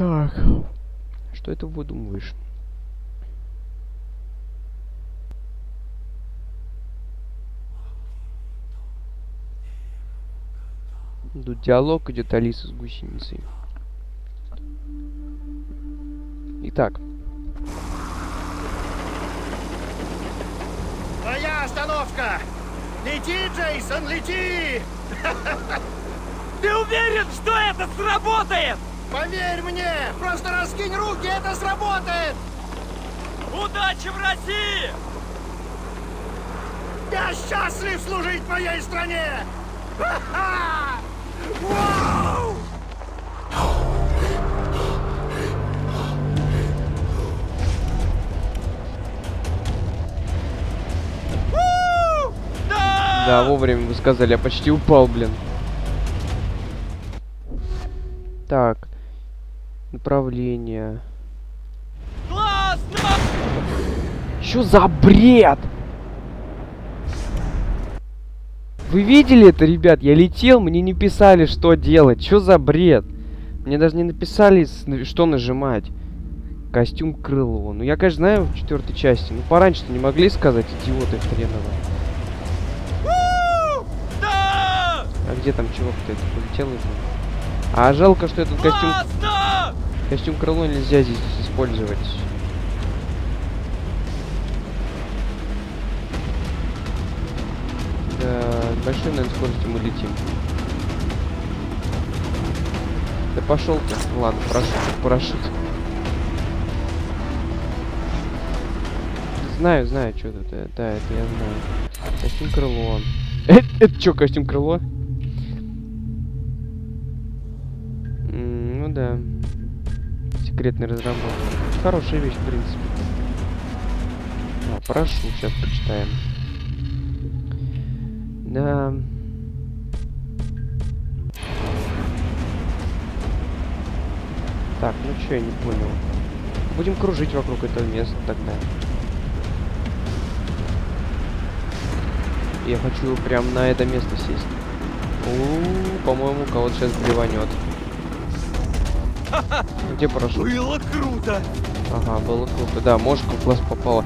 Так. Что это выдумываешь? Тут диалог идет Алиса с гусеницей. Итак, Твоя остановка! Лети, Джейсон, лети! Ты уверен, что это сработает? Поверь мне! Просто раскинь руки, это сработает! Удачи в России! Я счастлив служить моей стране! Ха-ха! Вау! Да, вовремя вы сказали, я почти упал, блин. Так. Направление. Классно! Чё за бред? Вы видели это, ребят? Я летел, мне не писали, что делать. Чё за бред? Мне даже не написали, что нажимать. Костюм крыло. Ну, я, конечно, знаю в четвертой части. Ну, пораньше-то не могли сказать, идиоты хреново. А где там чувак-то? Это полетел уже? А жалко, что этот костюм! Костюм крыло нельзя здесь использовать. Да, большой, наверное, скоростью мы летим. Да пошел ты. Ладно, парашют, парашют. Знаю, знаю, что тут. э, Да, это я знаю. Костюм крыло. Это, это что, костюм крыло? Ну да. Секретная разработка. Хорошая вещь, в принципе. А, прошу, сейчас почитаем. Да. Так, ну что, я не понял. Будем кружить вокруг этого места тогда. Я хочу прям на это место сесть. У, по-моему, кого-то сейчас блеванет. Где парашют? Было круто! Ага, было круто. Да, мошка в глаз попала.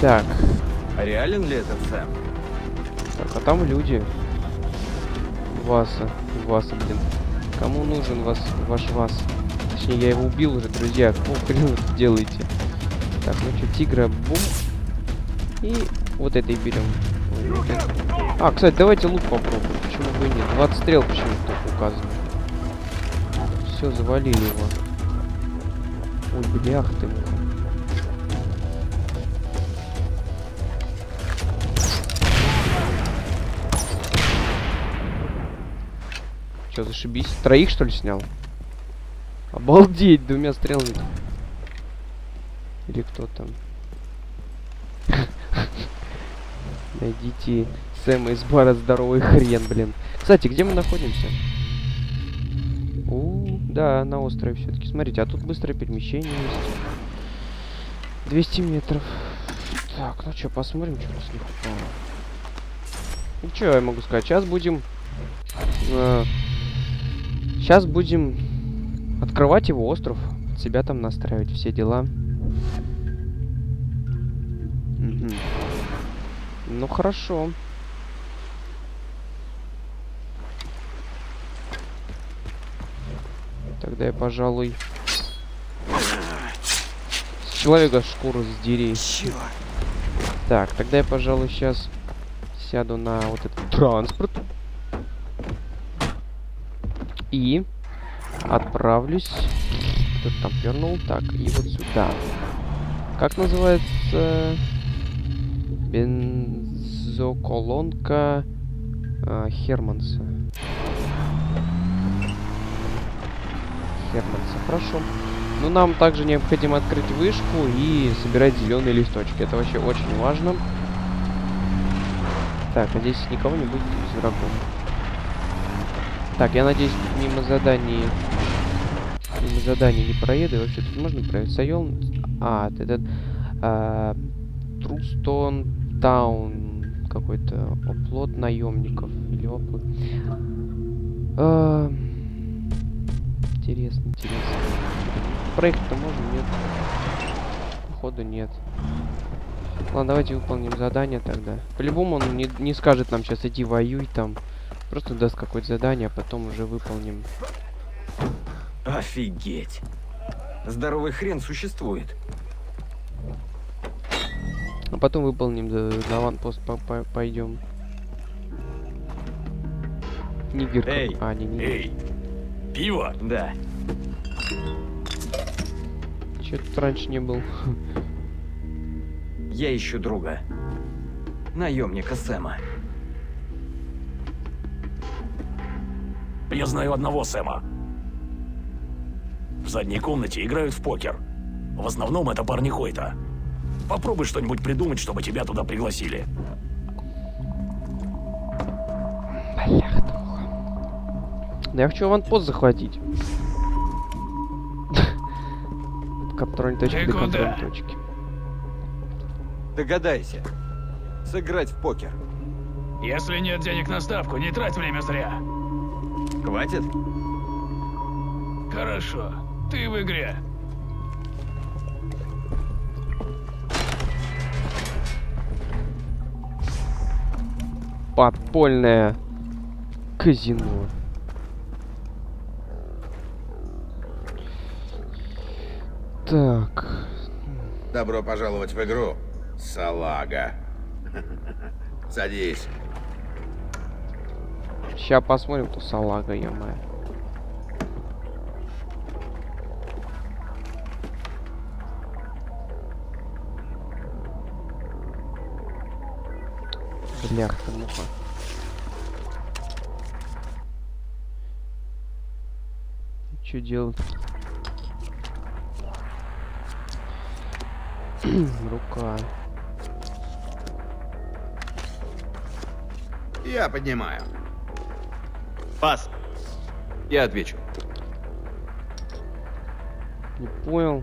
Так, А реален ли это, Сэм? так, а там люди. Васа. Васа, блин. Кому нужен вас, ваш вас? Точнее, я его убил уже, друзья. Какого хрена вы тут делаете? Так, ну что, тигра, бум. И вот это и берем. А, кстати, давайте лук попробуем. Почему бы и нет? 20 стрел почему-то указано. Все, завалили его. Ой, блях ты. Че, зашибись? Троих, что ли, снял? Обалдеть, двумя стрелами. Или кто там? Найдите Сэма из бара здоровый хрен, блин. Кстати, где мы находимся? Да, на острове все-таки. Смотрите, а тут быстрое перемещение есть. 200 метров. Так, ну что, посмотрим, что у нас не упало. Ну что я могу сказать? Сейчас будем... сейчас будем открывать его остров. Себя там настраивать все дела. Мгм. Ну хорошо. Тогда я, пожалуй, с человека шкуру сдери. Чёрт! Так, тогда я, пожалуй, сейчас сяду на вот этот транспорт. И отправлюсь. Кто-то там пернул. Так, и вот сюда. Как называется? Бензоколонка а, Херманса. Херманса, хорошо. Ну, нам также необходимо открыть вышку и собирать зеленые листочки. Это вообще очень важно. Так, здесь никого не будет из врагов. Так, я надеюсь, мимо заданий... Мимо заданий не проеду. И Вообще тут можно проехать. Сайол... А, это... этот, а, Трустон Таун. Какой-то оплот наемников. Или оплот... А, Интересно, интересно. проехать-то можно, нет? Походу нет. Ладно, давайте выполним задание тогда. По-любому он не, не скажет нам сейчас иди воюй там. Просто даст какое-то задание, а потом уже выполним. Офигеть. Здоровый хрен существует. А потом выполним за, за аванпост по по пойдем. Нигер. Эй, А, не нигер. Эй, пиво? Да. Чё тут раньше не был? Я ищу друга. Наемника Сэма. Я знаю одного Сэма. В задней комнате играют в покер. В основном это парни Хойта. Попробуй что-нибудь придумать, чтобы тебя туда пригласили. Я хочу аванпост захватить. Контрольной точки до контрольной точки. Догадайся. Сыграть в покер. Если нет денег на ставку, не трать время зря. Хватит? Хорошо, ты в игре. Подпольное казино. Так. Добро пожаловать в игру, салага. Садись. Сейчас посмотрим, кто салага, я моя. Бляха, муха. Что делать? Рука. Я поднимаю. Пас. Я отвечу. Не понял.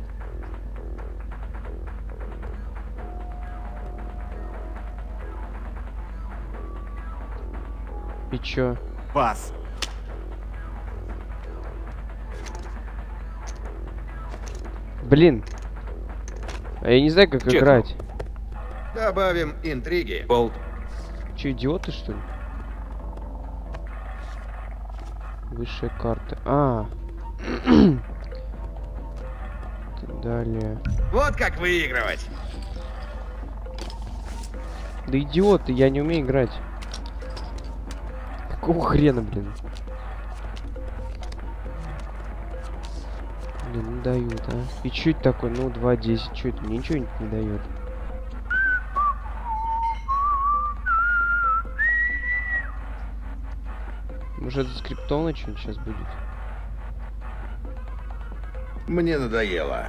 И чё? Пас. Блин. А я не знаю, как Чё играть. Добавим интриги. Болт. Че, идиоты, что ли? Высшие карты. А. Далее. Вот как выигрывать. Да идиоты, я не умею играть. Какого хрена, блин? Блин, не дают, а. И чё это такое? Ну, 2.10. Чё это? Мне ничего не, дает. Может, это скриптовано что-нибудь сейчас будет? Мне надоело.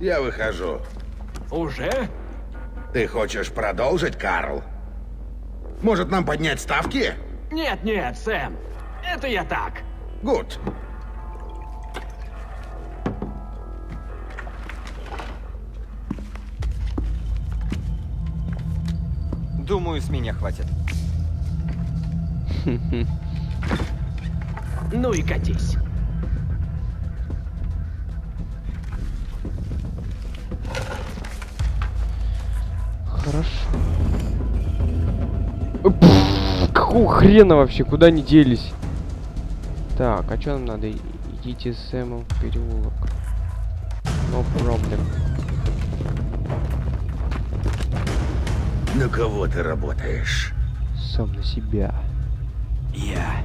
Я выхожу. Уже? Ты хочешь продолжить, Карл? Может, нам поднять ставки? Нет, нет, Сэм. Это я так. Гуд. Думаю, с меня хватит. Ну и катись. Хорошо. Э, пф, Какого хрена вообще? Куда они делись? Так, а что нам надо? Идите с Сэмом в переулок. No problem. На кого ты работаешь? Сам на себя. Я.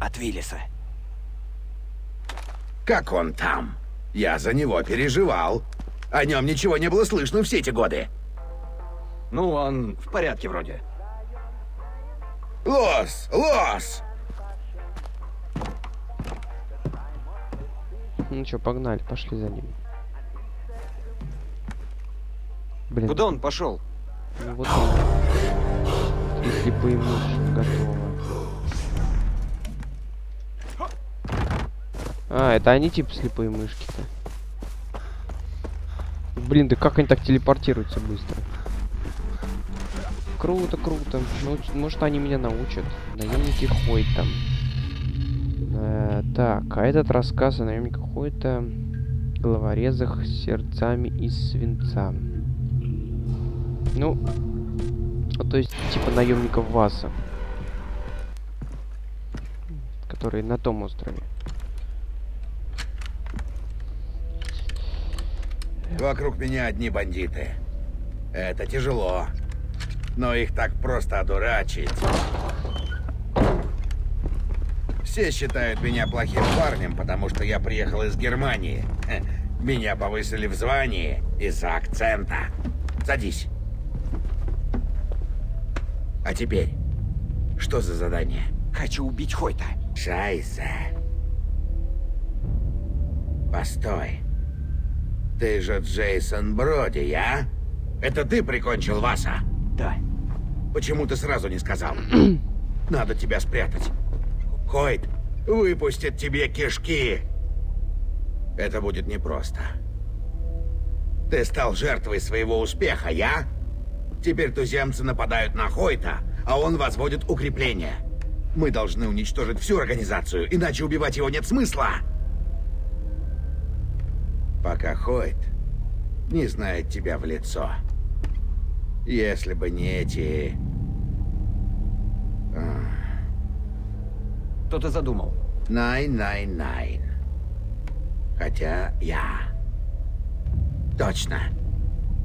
От Виллиса. Как он там? Я за него переживал. О нем ничего не было слышно все эти годы. Ну, он в порядке вроде. Лос! Лос! Ну что, погнали, пошли за ним. Блин, Куда он пошел? Ну вот он. Слепые мыши готовы. А, это они типа слепые мышки-то. Блин, да как они так телепортируются быстро? Круто, круто. Ну, может, они меня научат. Наемники ходят там. Э, Так, а этот рассказ о наемнике какой-то головорезах с сердцами из свинца. Ну, то есть типа наемников Васа, которые на том острове. Вокруг меня одни бандиты. Это тяжело. Но их так просто одурачить. Все считают меня плохим парнем, потому что я приехал из Германии. Меня повысили в звании из-за акцента. Садись. А теперь, что за задание? Хочу убить Хойта. Шайсе. Постой. Ты же Джейсон Броди, я? Это ты прикончил Васа? Да. Почему ты сразу не сказал? Надо тебя спрятать. Хойт выпустит тебе кишки. Это будет непросто. Ты стал жертвой своего успеха, я? Теперь туземцы нападают на Хойта, а он возводит укрепления. Мы должны уничтожить всю организацию, иначе убивать его нет смысла. Пока Хойт не знает тебя в лицо. Если бы не эти... Что ты задумал? Nein-nein-nein. Хотя я... Точно.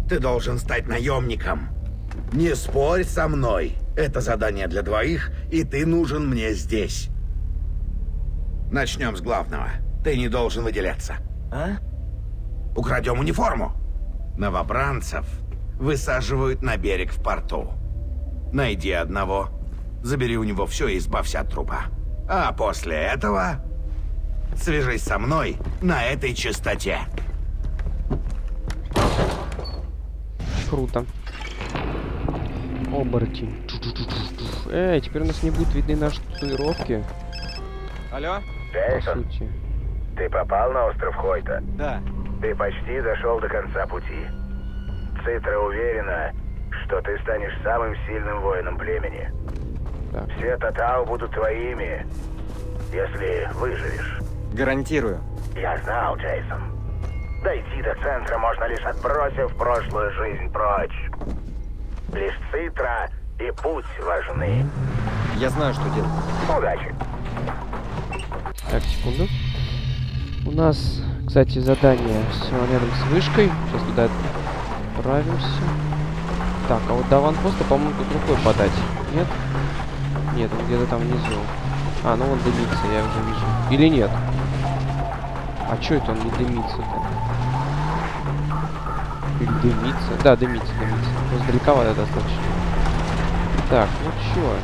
Ты должен стать наемником. Не спорь со мной. Это задание для двоих, и ты нужен мне здесь. Начнем с главного. Ты не должен выделяться. А? Украдем униформу. Новобранцев высаживают на берег в порту. Найди одного, забери у него все и избавься от трупа. А после этого свяжись со мной на этой частоте. Круто. Оборотень. Эй, теперь у нас не будут видны наши татуировки, Алло? по Джейсон, сути. ты попал на остров Хойта? Да. Ты почти дошел до конца пути. Цитра уверена, что ты станешь самым сильным воином племени. Так. Все татау будут твоими, если выживешь. Гарантирую. Я знал, Джейсон. Дойти до центра можно лишь отбросив прошлую жизнь прочь. Лишь цитра и путь важны. Я знаю, что делать. Удачи. Так, секунду. У нас, кстати, задание все рядом с вышкой. Сейчас туда отправимся. Так, а вот до ванпоста, по-моему, тут рукой подать. Нет? Нет, он где-то там внизу. А, ну он дымится, я уже вижу. Или нет? А чё это он не дымится-то? Дымится? Да, дымится, дымится. Просто далековато достаточно. Так, ну чё?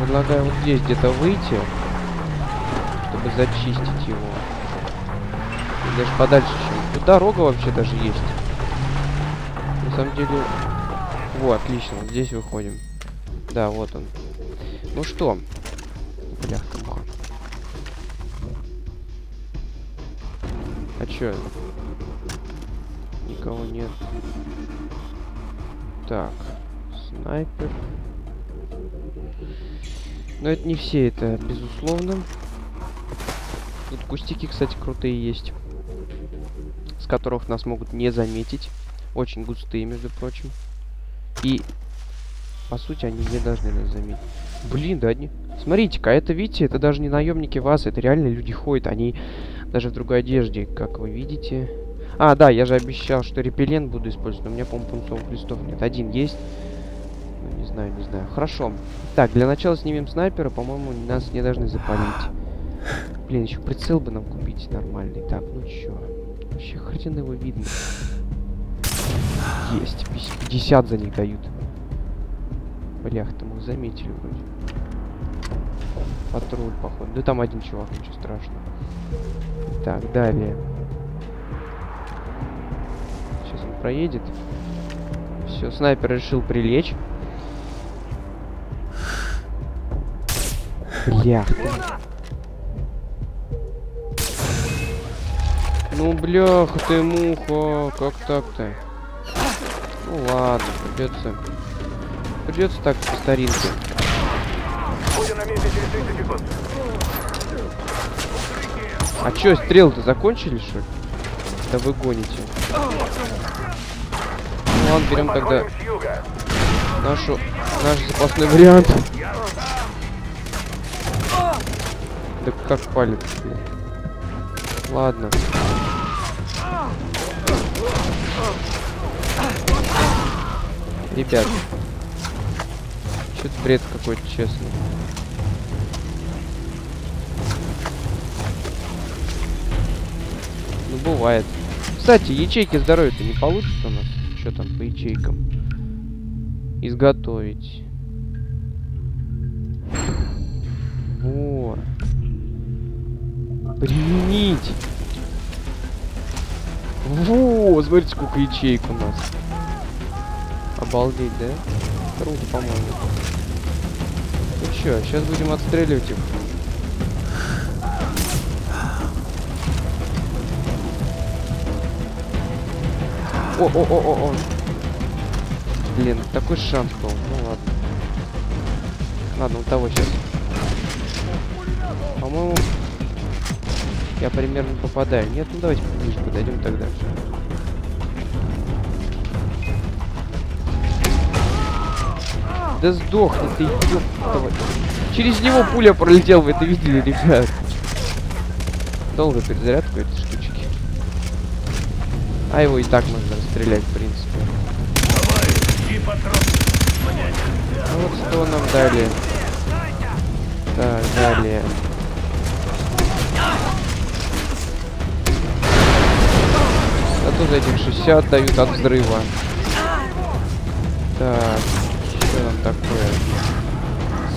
Предлагаю вот здесь где-то выйти чтобы зачистить его. И даже подальше, чем... Тут дорога вообще даже есть. На самом деле... Во, отлично, вот здесь выходим. Да, вот он. Ну что? Бляха-муха. А чё? Никого нет. Так. Снайпер. Но это не все, это безусловно. Тут кустики, кстати, крутые есть. С которых нас могут не заметить. Очень густые, между прочим. И, по сути, они не должны нас заметить. Блин, да одни... Смотрите-ка, это, видите, это даже не наемники вас, это реально люди ходят. Они даже в другой одежде, как вы видите. А, да, я же обещал, что репеллент буду использовать. Но у меня, по-моему, пунцовых листов нет. Один есть. Ну, не знаю, не знаю. Хорошо. Так, для начала снимем снайпера. По-моему, нас не должны запалить. Блин, еще прицел бы нам купить нормальный. Так, ну чё? Вообще хрен его видно. Есть. 50 за них дают. Блях-то мы заметили вроде. Патруль, походу. Да там один чувак, ничего страшного. Так, далее. Проедет. Все, снайпер решил прилечь. Блях. Ну, бляха ты муха, как так-то? Ну ладно, придется. Придется так по старинке. Будем на месте через 30 секунд. А чё, стрелы-то закончили, что ли? Да вы гоните. Ладно, берем тогда нашу, наш запасной вариант. Да как палец, блин. Ладно. Ребят. Что-то бред какой-то, честно. Ну, бывает. Кстати, ячейки здоровья-то не получится у нас? Что там по ячейкам? Изготовить. Во. Применить. Во, смотрите, сколько ячеек у нас. Обалдеть, да? Круто, по-моему. Ну чё, сейчас будем отстреливать их. О, о, о, о, о. Блин, такой шанс был. Ну ладно. Ладно, у того сейчас. По-моему, я примерно попадаю. Нет, ну давайте поближе подойдем тогда. Да сдохни ты. Через него пуля пролетела, вы это видели, ребят? Долго перезарядку этой штучки. А его и так можно расстрелять, в принципе. Ну вот что нам дали. Так, далее. Зато за этих 60 дают от взрыва. Так, что там такое?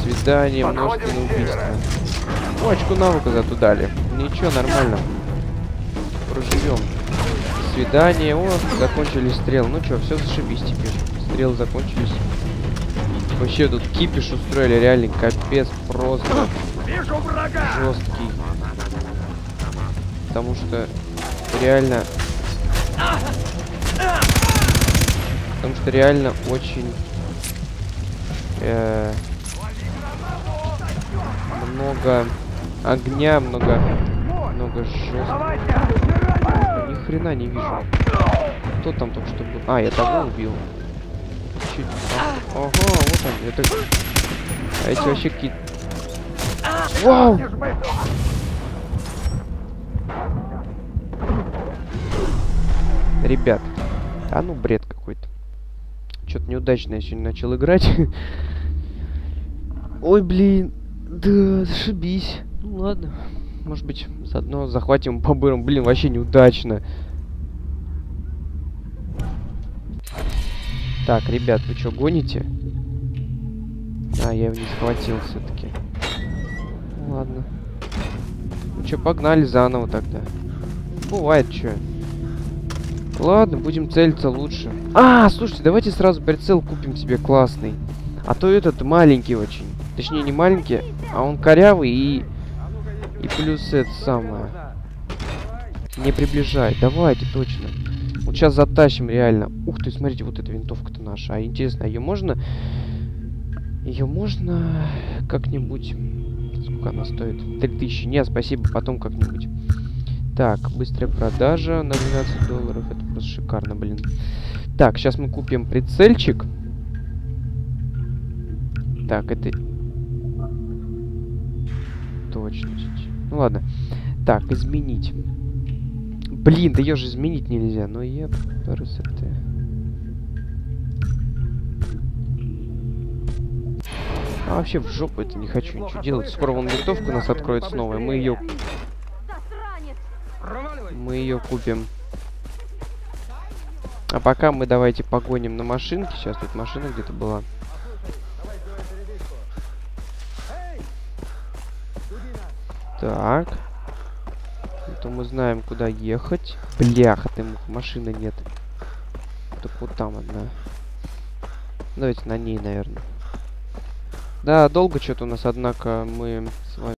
Свидание, множественное убийство. Ну, очку навыка зато дали. Ничего, нормально. Проживем. Свидание. О, закончились стрелы. Ну что, все зашибись теперь. Стрелы закончились. Вообще тут кипиш устроили, реально капец, просто жесткий. Потому что реально... Потому что реально очень... э, много огня, много... Много жестко. Хрена не вижу. Кто там только что был? А, я того убил. Чуть... а- вот он. Это... А эти вообще какие-то... Вау! Ребят, а ну бред какой-то. Что-то неудачно я сегодня начал играть. Ой, блин. Да, зашибись. Ну ладно. Может быть, заодно захватим по бырам. Блин, вообще неудачно. Так, ребят, вы что, гоните? А, я его не схватил все-таки. Ладно. Ну что, погнали заново тогда. Бывает, что. Ладно, будем целиться лучше. А, слушайте, давайте сразу прицел купим себе классный. А то этот маленький очень. Точнее, не маленький, а он корявый и... Плюс это самое. Не приближай. Давайте, точно. Вот сейчас затащим реально. Ух ты, смотрите, вот эта винтовка-то наша. А интересно, ее можно... Ее можно как-нибудь... Сколько она стоит? 3000. Нет, спасибо, потом как-нибудь. Так, быстрая продажа на 12 долларов. Это просто шикарно, блин. Так, сейчас мы купим прицельчик. Так, это... Точность. Ну ладно. Так, изменить. Блин, да ее же изменить нельзя. Ну я красоты. А вообще в жопу это не хочу ничего делать. Скоро вон винтовка у нас откроется новая. Мы ее... Мы ее купим. А пока мы давайте погоним на машинке. Сейчас тут машина где-то была. Так. То мы знаем, куда ехать. Бляха, ты машины нет. Так вот там одна. Давайте на ней, наверное. Да, долго что-то у нас, однако, мы с вами...